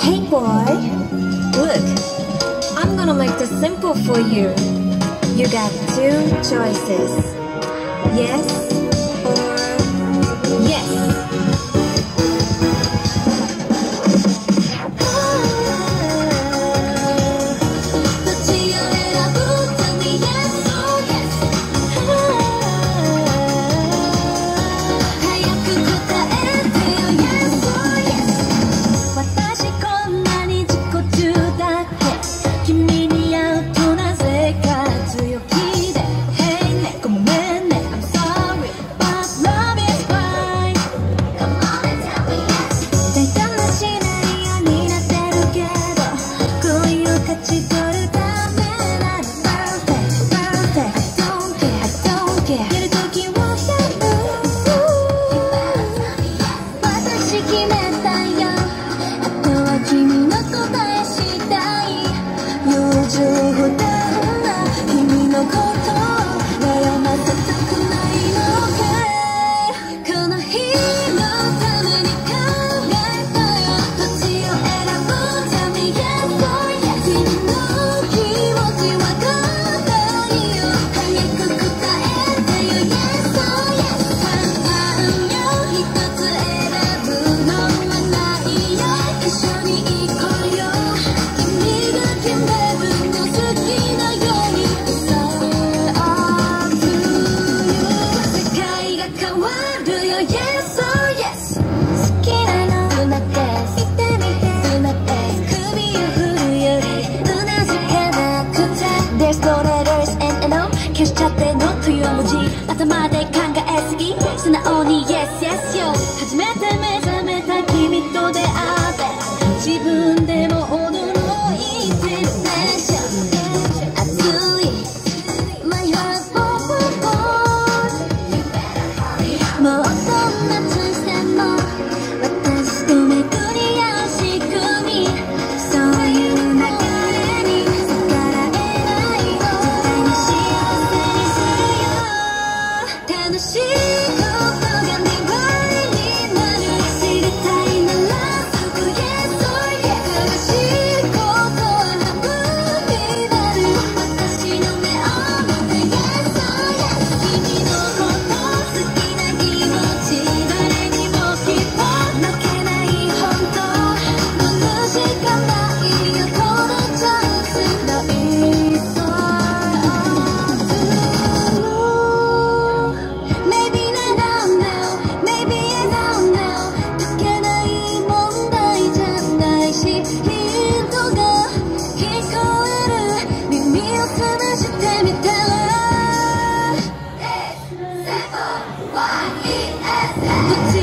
Hey boy, look, I'm gonna make this simple for you. You got two choices, yes 消しちゃってのという文字。頭で考えすぎ。素直に Yes Yes the sea. P-S-S.